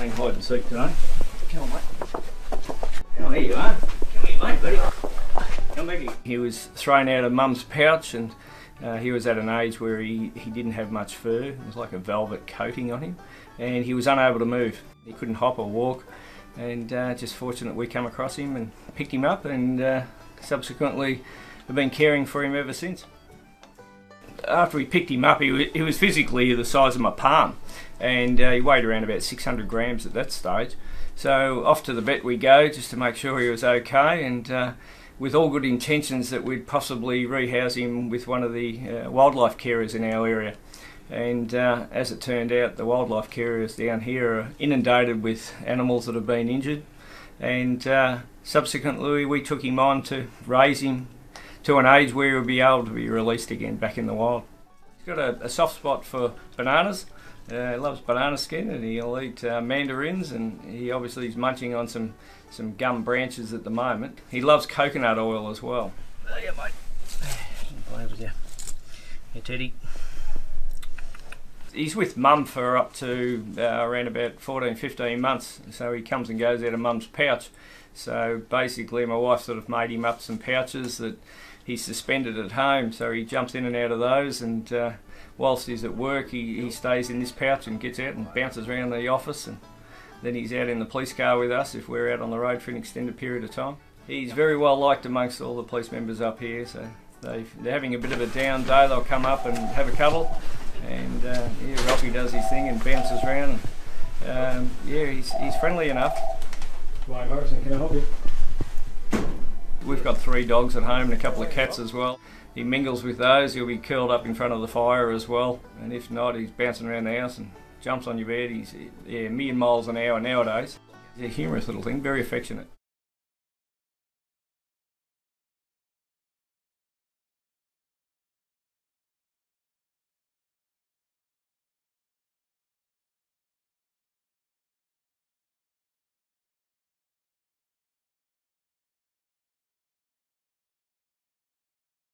playing hide and seek today. Come on, mate. Oh, here you are. Come here, mate, buddy. Come back here. He was thrown out of mum's pouch and uh, he was at an age where he, he didn't have much fur. It was like a velvet coating on him and he was unable to move. He couldn't hop or walk and uh, just fortunate we come across him and picked him up and uh, subsequently have been caring for him ever since. After we picked him up, he was, he was physically the size of my palm and uh, he weighed around about 600 grams at that stage. So off to the vet we go just to make sure he was okay and uh, with all good intentions that we'd possibly rehouse him with one of the uh, wildlife carers in our area. And uh, as it turned out, the wildlife carers down here are inundated with animals that have been injured. And uh, subsequently, we took him on to raise him to an age where he'll be able to be released again back in the wild. He's got a, a soft spot for bananas. Uh, he loves banana skin and he'll eat uh, mandarins and he obviously is munching on some, some gum branches at the moment. He loves coconut oil as well. There you mate. Play with you. Hey Teddy. He's with mum for up to uh, around about 14, 15 months, so he comes and goes out of mum's pouch. So basically, my wife sort of made him up some pouches that he's suspended at home, so he jumps in and out of those. And uh, whilst he's at work, he, he stays in this pouch and gets out and bounces around the office. And then he's out in the police car with us if we're out on the road for an extended period of time. He's very well liked amongst all the police members up here, so they are having a bit of a down day. They'll come up and have a cuddle, and uh, yeah, Ralphie does his thing and bounces around. And, um, yeah, he's, he's friendly enough. Why, Morrison, can I help you? We've got three dogs at home and a couple of cats as well. He mingles with those. He'll be curled up in front of the fire as well, and if not, he's bouncing around the house and jumps on your bed. He's yeah, a million miles an hour nowadays. He's a humorous little thing, very affectionate.